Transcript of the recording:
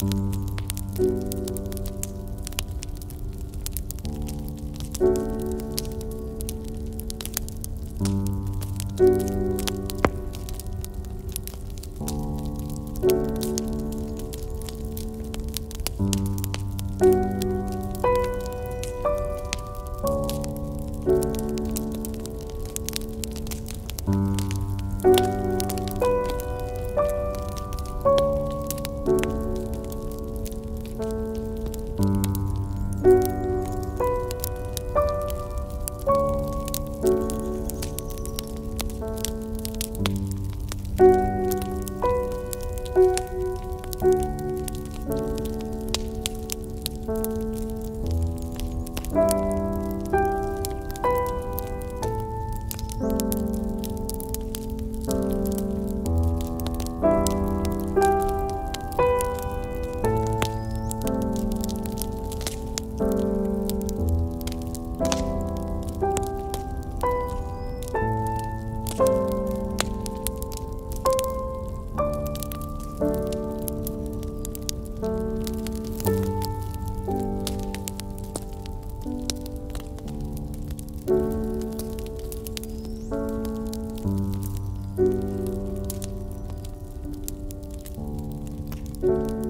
Thank you. Música you